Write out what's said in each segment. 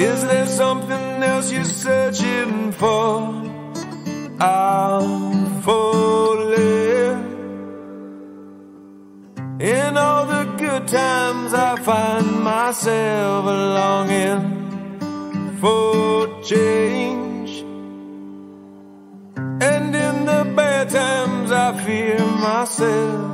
Is there something else you're searching for? I'm falling. In all the good times, I find myself longing for change. And in the bad times, I fear myself.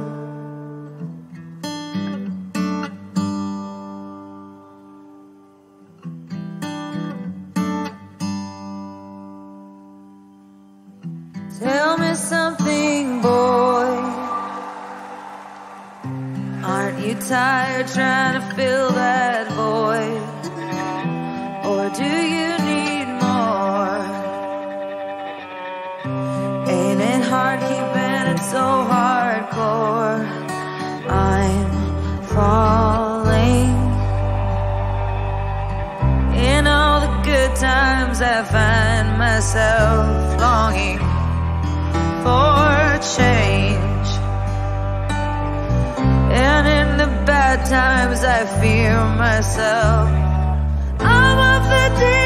Tired trying to fill that void? Or do you need more? Ain't it hard keeping it so hardcore? I'm falling. In all the good times, I find myself longing for change. Bad times, I fear myself. I'm of the deep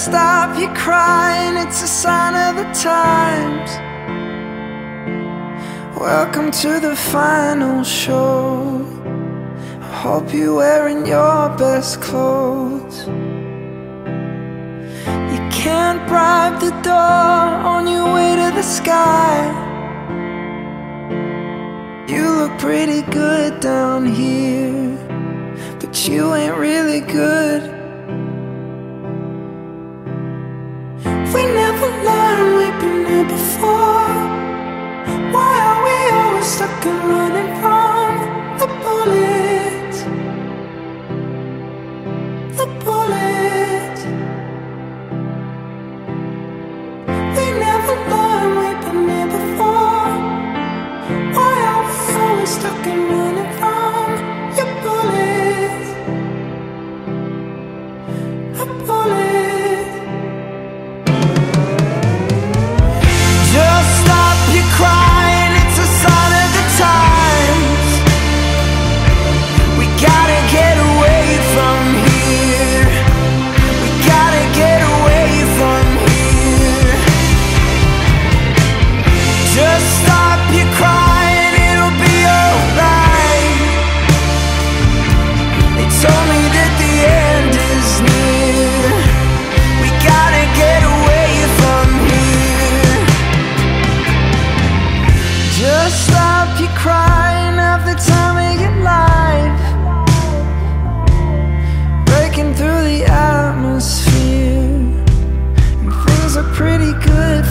stop you crying, it's a sign of the times. Welcome to the final show. I hope you're wearing your best clothes. You can't bribe the door on your way to the sky. You look pretty good down here, but you ain't really good. We never learned we've been here before. Why are we always stuck and running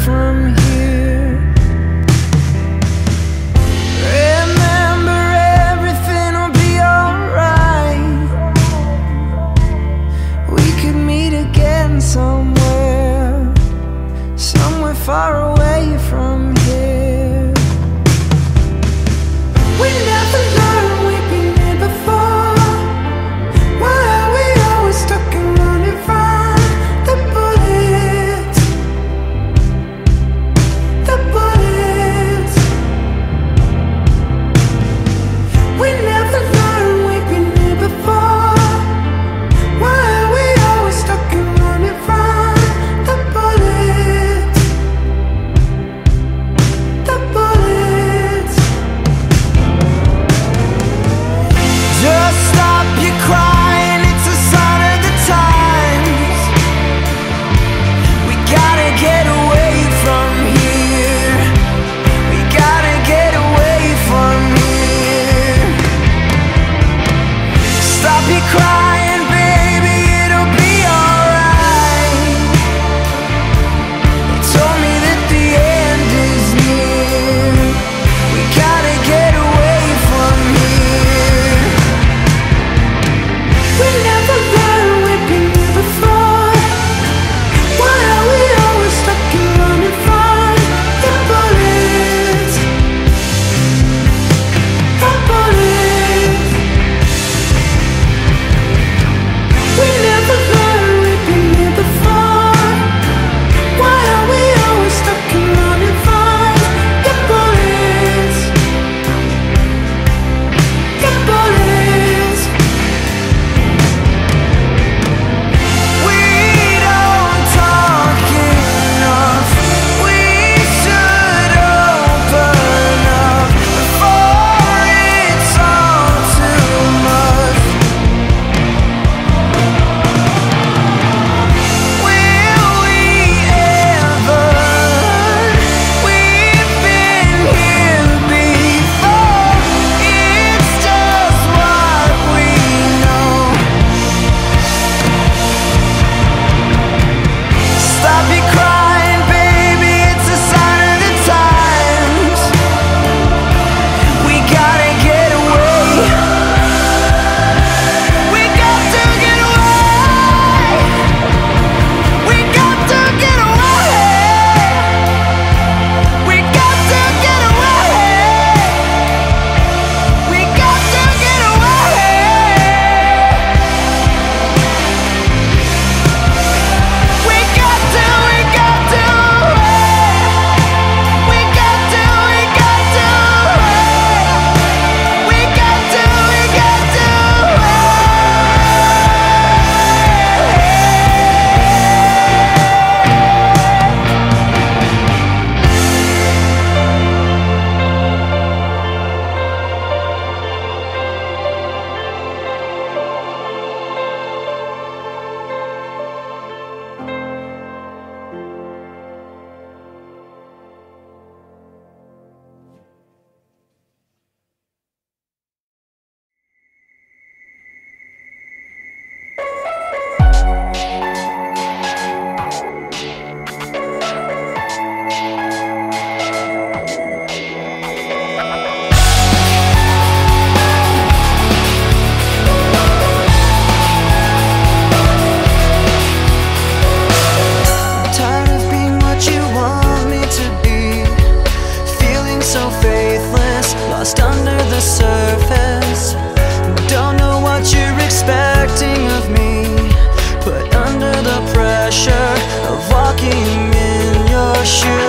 from the surface. Don't know what you're expecting of me But under the pressure of walking in your shoes.